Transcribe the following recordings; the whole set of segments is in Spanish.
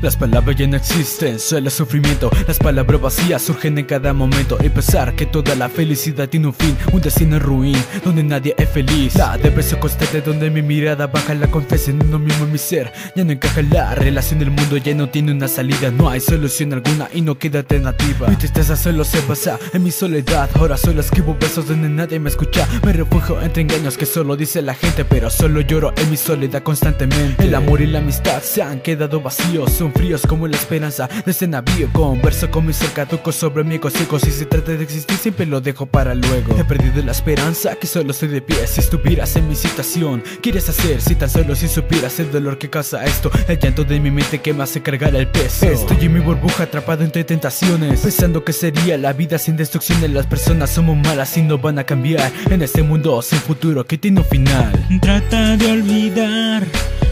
Las palabras ya no existen, solo sufrimiento. Las palabras vacías surgen en cada momento. Y pensar que toda la felicidad tiene un fin Un destino ruin, donde nadie es feliz. La depresión constante donde mi mirada baja La confianza en uno mismo en mi ser. Ya no encaja la relación del mundo Ya no tiene una salida, no hay solución alguna Y no queda alternativa. Mi tristeza solo se pasa en mi soledad. Ahora solo escribo besos donde nadie me escucha. Me refugio entre engaños que solo dice la gente Pero solo lloro en mi soledad constantemente. El amor y la amistad se han quedado vacíos Fríos como la esperanza. De este navío Converso con mis cercaducos sobre mi ecocidio Si se trata de existir siempre lo dejo para luego. He perdido la esperanza que solo estoy de pie. Si estuvieras en mi situación ¿Quieres hacer si tan solo si supieras el dolor que causa esto? El llanto de mi mente que me hace cargar el peso. Estoy en mi burbuja atrapado entre tentaciones. Pensando que sería la vida sin destrucción Las personas. Somos malas y no van a cambiar. En este mundo sin futuro que tiene un final. Trata de olvidar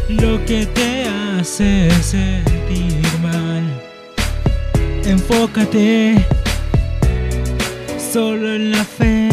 lo que te hace sentir mal. Enfócate solo en la felicidad,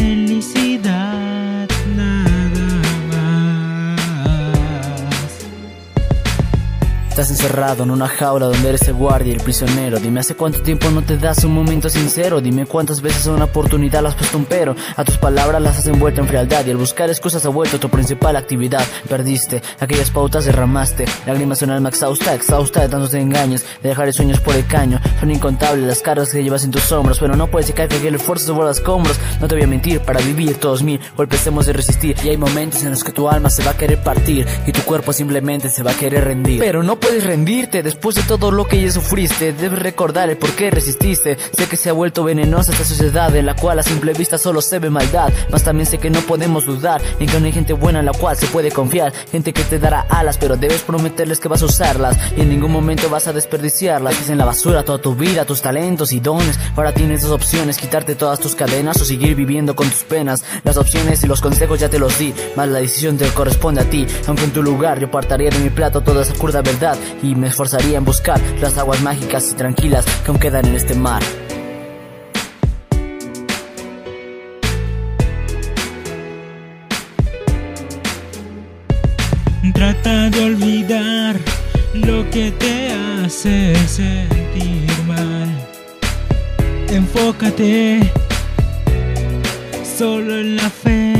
Estás encerrado en una jaula donde eres el guardia y el prisionero. Dime hace cuánto tiempo no te das un momento sincero. Dime cuántas veces a una oportunidad las has puesto un pero. A tus palabras las has envuelto en frialdad y el buscar excusas ha vuelto tu principal actividad. Perdiste, aquellas pautas derramaste. Lágrimas en alma exhausta, exhausta de tantos engaños. De dejar sueños por el caño. Son incontables las cargas que llevas en tus hombros. Pero no puedes llegar que el esfuerzo sobre los escombros. No te voy a mentir, para vivir todos mil golpes hemos de resistir. Y hay momentos en los que tu alma se va a querer partir y tu cuerpo simplemente se va a querer rendir. Pero no puedes rendirte después de todo lo que ya sufriste. Debes recordar el por qué resististe. Sé que se ha vuelto venenosa esta sociedad en la cual a simple vista solo se ve maldad. Mas también sé que no podemos dudar en que no hay gente buena en la cual se puede confiar. Gente que te dará alas, pero debes prometerles que vas a usarlas y en ningún momento vas a desperdiciarlas. Es en la basura toda tu vida, tus talentos y dones. Ahora tienes dos opciones: quitarte todas tus cadenas o seguir viviendo con tus penas. Las opciones y los consejos ya te los di, más la decisión te corresponde a ti. Aunque en tu lugar yo apartaría de mi plato toda esa curda verdad y me esforzaría en buscar las aguas mágicas y tranquilas que aún quedan en este mar. Trata de olvidar lo que te hace sentir mal. Enfócate solo en la fe